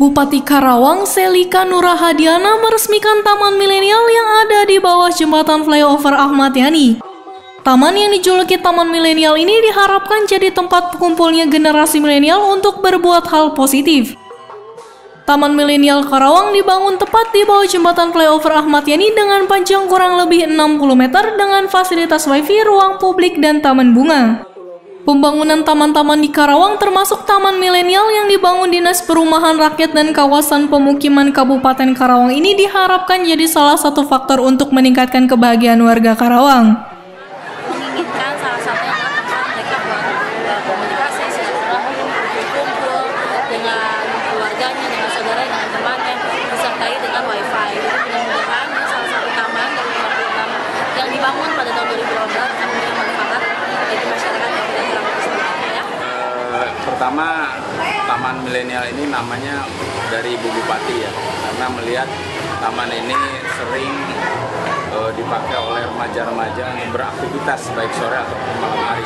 Bupati Karawang Selika Nurahadiana meresmikan Taman Milenial yang ada di bawah jembatan flyover Ahmad Yani. Taman yang dijuluki Taman Milenial ini diharapkan jadi tempat kumpulnya generasi milenial untuk berbuat hal positif. Taman Milenial Karawang dibangun tepat di bawah jembatan flyover Ahmad Yani dengan panjang kurang lebih 60 meter dengan fasilitas wifi, ruang publik, dan taman bunga. Pembangunan taman-taman di Karawang termasuk Taman Milenial yang dibangun Dinas Perumahan Rakyat dan Kawasan Pemukiman Kabupaten Karawang ini diharapkan jadi salah satu faktor untuk meningkatkan kebahagiaan warga Karawang. menginginkan salah satunya adalah tempat mereka buat uh, komunikasi, silaturahmi, kumpul dengan keluarganya, dengan saudaranya, dengan temannya, disertai dengan wifi. Jadi mudah-mudahan ini salah satu taman dari 56 yang dibangun pada tahun 2012 akan memberi manfaat bagi masyarakat yang tidak terlalu kesulitan ya. Eh, pertama Taman Milenial ini namanya dari Ibu Bupati ya karena melihat taman ini sering eh, dipakai oleh remaja-remaja untuk beraktivitas baik sore ataupun malam hari.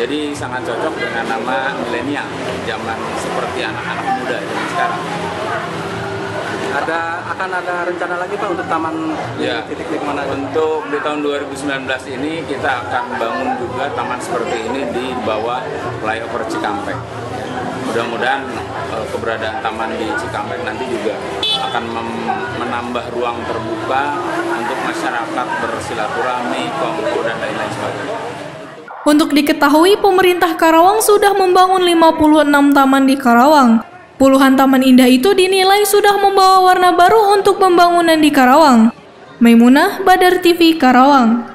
Jadi sangat cocok dengan nama milenial zaman seperti anak-anak muda zaman sekarang. Ada akan ada rencana lagi Pak untuk taman di Ya, titik-titik mana? Untuk di tahun 2019 ini kita akan bangun juga taman seperti ini di bawah flyover Cikampek. Mudah-mudahan eh, keberadaan taman di Cikampek nanti juga akan menambah ruang terbuka untuk masyarakat bersilaturahmi, kongko dan lain-lain sebagainya. Untuk diketahui, pemerintah Karawang sudah membangun 56 taman di Karawang. Puluhan taman indah itu dinilai sudah membawa warna baru untuk pembangunan di Karawang. Maimunah, Badar TV, Karawang.